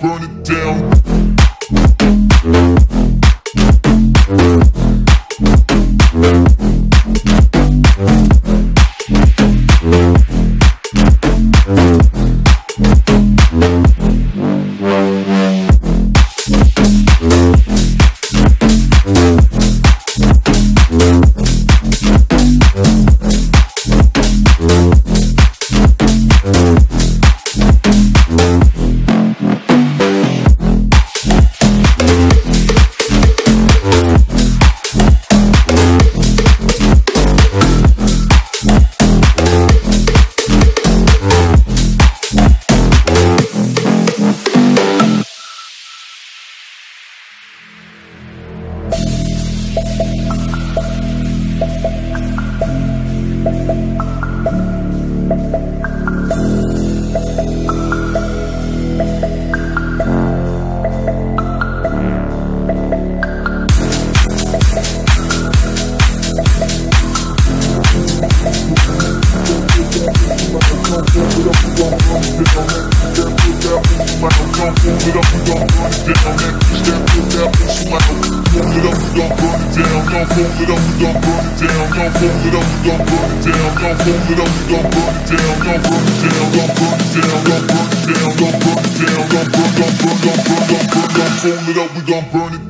burn it down. don't burn it down, don't fold it up, don't burn it down, don't fold it up, don't burn it down, don't burn it down, don't burn it down, don't burn it down, don't burn it down, don't burn, don't burn, don't burn, don't burn, don't fold it up, we gon' burn it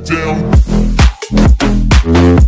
down.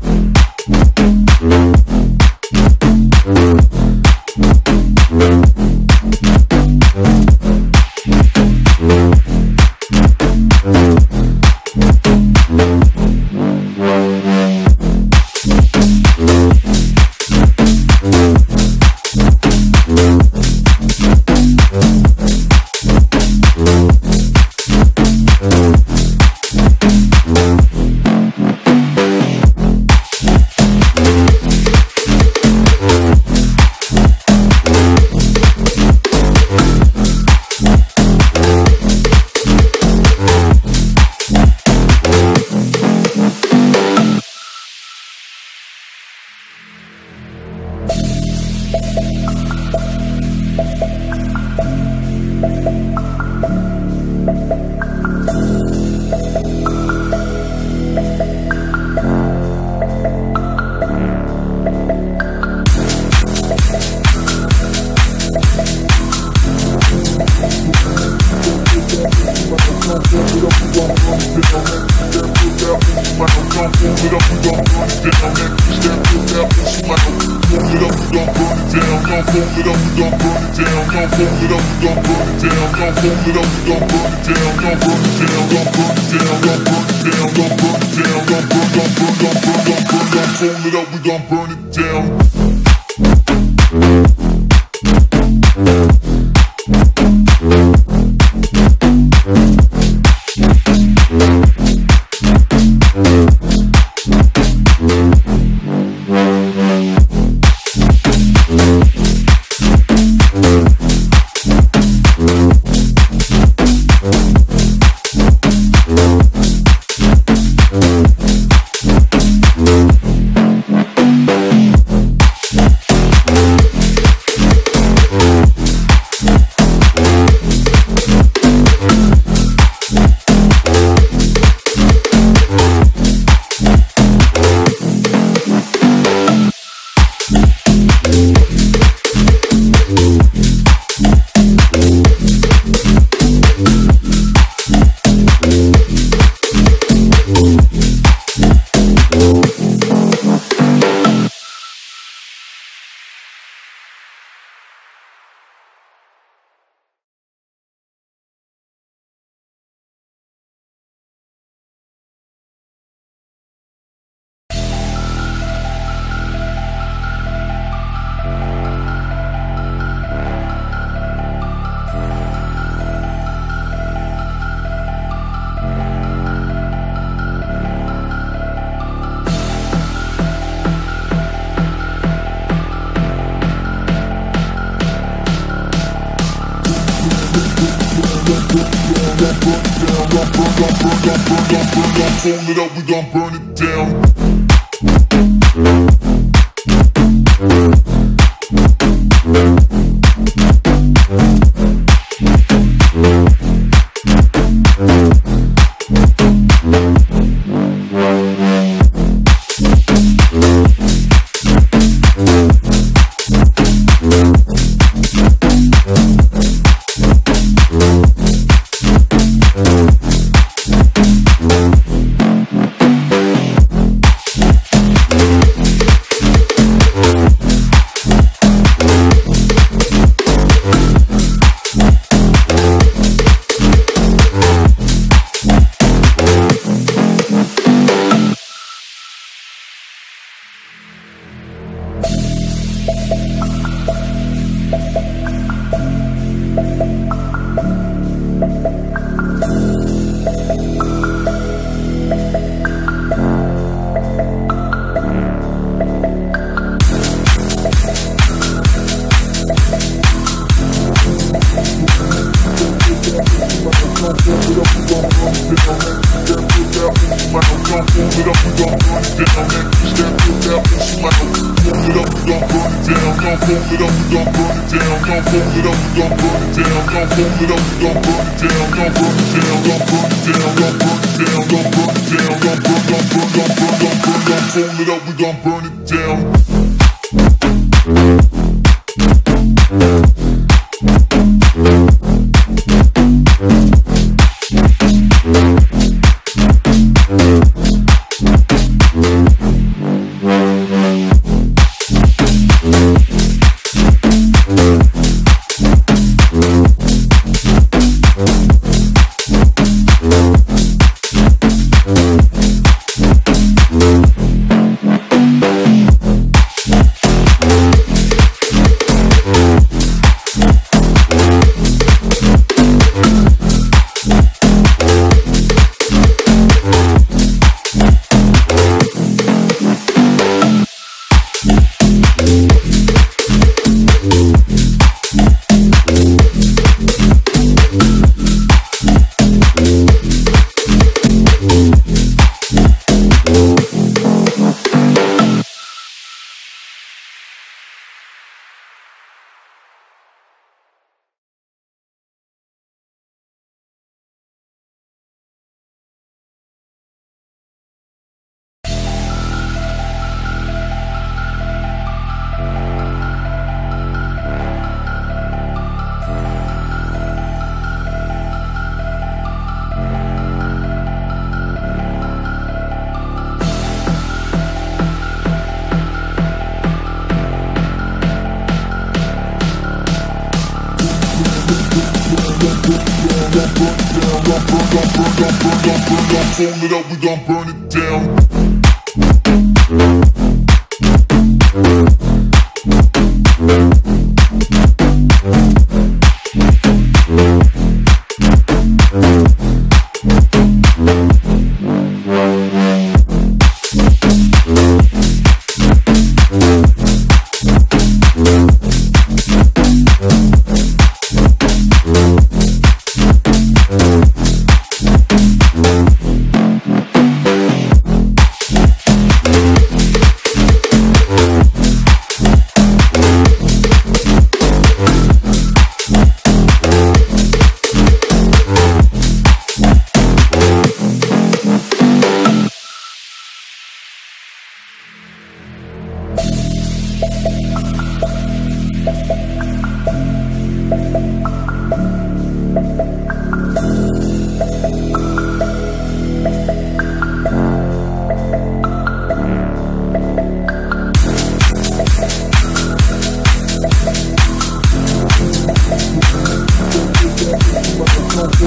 fold it up, we gon' burn it down. Gon' fold it up, we gon' burn it down. Gon' burn it down, gon' burn it down, gon' burn it down, gon' burn it down, gon' burn, gon' burn, gon' burn, gon' burn, gon' fold it up, we gon' burn it down. fold it up, we gon' burn it down. fold it up, we gon' burn it down. Don't fold it up, we gon' burn it down. Don't fold it up, we gon' burn it down. Don't burn it down, don't burn it down, don't burn it down, don't burn it down, don't burn, don't burn, don't burn, don't burn, don't fold it up, we gon' burn it down. burn up, burn gon' burn gon' burn gon' burn up, burn it up, we gon' burn it down.